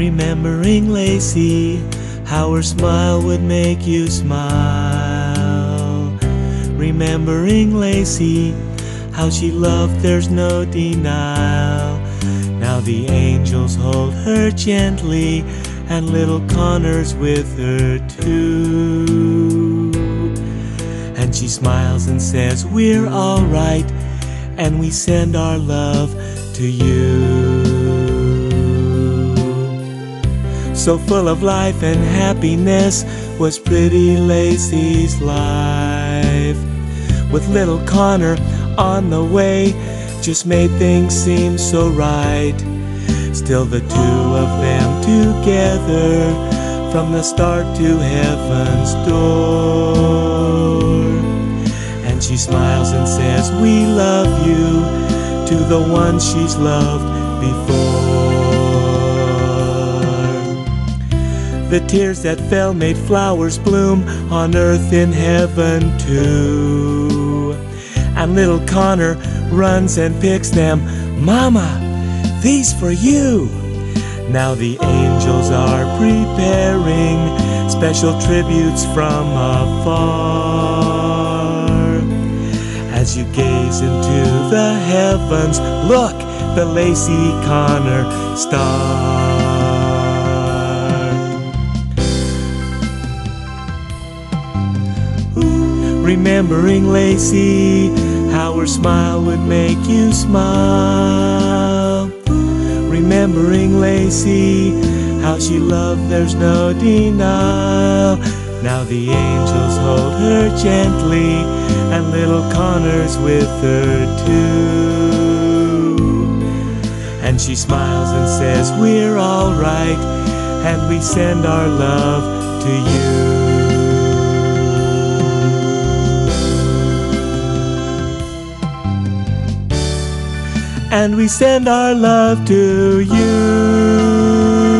Remembering Laci, how her smile would make you smile. Remembering Laci, how she loved, there's no denial. Now the angels hold her gently, and little Conner's with her too. And she smiles and says, We're alright, and we send our love to you. So full of life and happiness was pretty Laci's life. With little Conner on the way, just made things seem so right. Still, the two of them together from the start to heaven's door. And she smiles and says, We love you to the one she's loved before. The tears that fell made flowers bloom on earth in heaven too. And little Conner runs and picks them. Mama, these for you. Now the angels are preparing special tributes from afar. As you gaze into the heavens, look, the Laci Conner star. Remembering Laci, how her smile would make you smile. Remembering Laci, how she loved, there's no denial. Now the angels hold her gently, and little Conner's with her too. And she smiles and says, We're alright, and we send our love to you. And we send our love to you.